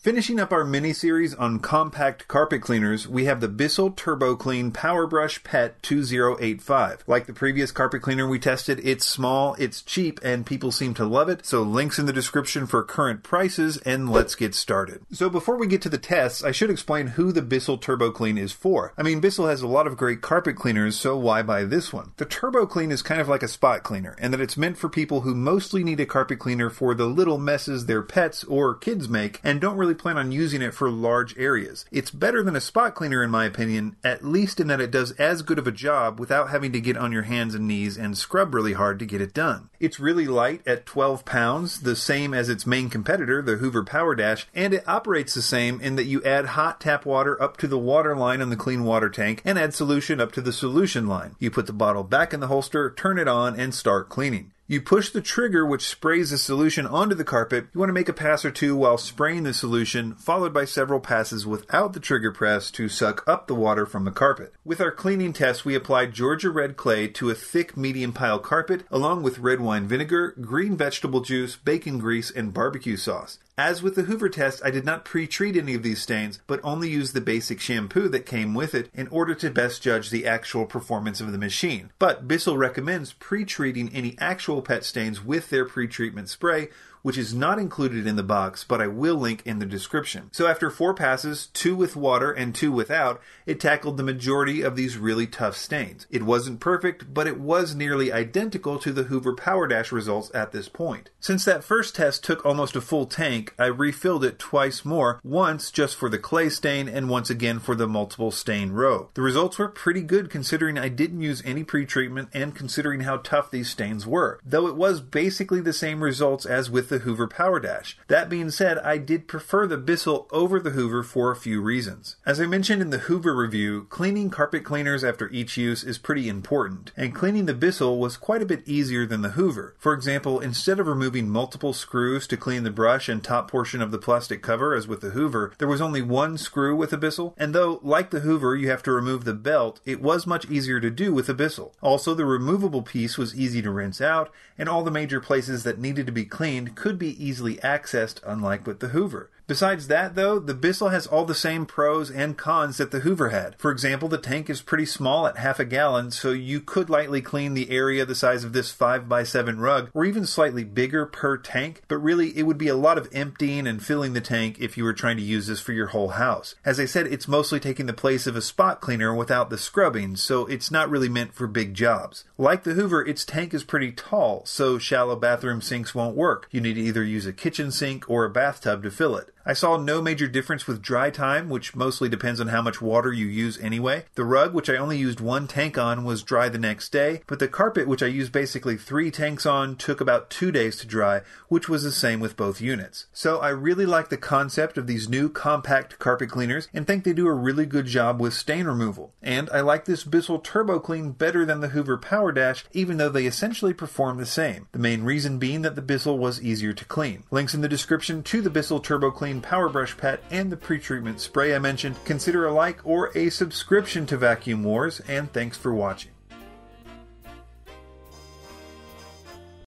Finishing up our mini series on compact carpet cleaners, we have the Bissell Turbo Clean Power Brush Pet 2085. Like the previous carpet cleaner we tested, it's small, it's cheap, and people seem to love it. So links in the description for current prices, and let's get started. So before we get to the tests, I should explain who the Bissell Turbo Clean is for. I mean, Bissell has a lot of great carpet cleaners, so why buy this one? The Turbo Clean is kind of like a spot cleaner, and that it's meant for people who mostly need a carpet cleaner for the little messes their pets or kids make, and don't really really plan on using it for large areas. It's better than a spot cleaner, in my opinion, at least in that it does as good of a job without having to get on your hands and knees and scrub really hard to get it done. It's really light at 12 pounds, the same as its main competitor, the Hoover Power Dash, and it operates the same in that you add hot tap water up to the water line on the clean water tank and add solution up to the solution line. You put the bottle back in the holster, turn it on, and start cleaning. You push the trigger, which sprays the solution onto the carpet. You want to make a pass or two while spraying the solution, followed by several passes without the trigger press to suck up the water from the carpet. With our cleaning test, we applied Georgia red clay to a thick medium pile carpet, along with red wine vinegar, green vegetable juice, bacon grease, and barbecue sauce. As with the Hoover test, I did not pre-treat any of these stains, but only used the basic shampoo that came with it in order to best judge the actual performance of the machine. But Bissell recommends pre-treating any actual pet stains with their pre-treatment spray, which is not included in the box, but I will link in the description. So after four passes, two with water and two without, it tackled the majority of these really tough stains. It wasn't perfect, but it was nearly identical to the Hoover Power Dash results at this point. Since that first test took almost a full tank, I refilled it twice more, once just for the clay stain and once again for the multiple stain row. The results were pretty good considering I didn't use any pre-treatment and considering how tough these stains were, though it was basically the same results as with the Hoover Power Dash. That being said, I did prefer the Bissell over the Hoover for a few reasons. As I mentioned in the Hoover review, cleaning carpet cleaners after each use is pretty important, and cleaning the Bissell was quite a bit easier than the Hoover. For example, instead of removing multiple screws to clean the brush and top portion of the plastic cover as with the Hoover, there was only one screw with the Bissell, and though, like the Hoover, you have to remove the belt, it was much easier to do with the Bissell. Also, the removable piece was easy to rinse out, and all the major places that needed to be cleaned could be easily accessed, unlike with the Hoover. Besides that, though, the Bissell has all the same pros and cons that the Hoover had. For example, the tank is pretty small at half a gallon, so you could lightly clean the area the size of this 5x7 rug, or even slightly bigger per tank, but really it would be a lot of emptying and filling the tank if you were trying to use this for your whole house. As I said, it's mostly taking the place of a spot cleaner without the scrubbing, so it's not really meant for big jobs. Like the Hoover, its tank is pretty tall, so shallow bathroom sinks won't work. You need to either use a kitchen sink or a bathtub to fill it. I saw no major difference with dry time, which mostly depends on how much water you use anyway. The rug, which I only used one tank on, was dry the next day, but the carpet, which I used basically three tanks on, took about two days to dry, which was the same with both units. So I really like the concept of these new compact carpet cleaners and think they do a really good job with stain removal. And I like this Bissell Turbo Clean better than the Hoover Power Dash, even though they essentially perform the same. The main reason being that the Bissell was easier to clean. Links in the description to the Bissell Turbo Power Brush Pet and the pre-treatment spray I mentioned, consider a like or a subscription to Vacuum Wars, and thanks for watching.